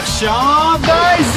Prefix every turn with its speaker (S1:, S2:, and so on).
S1: Merchandising!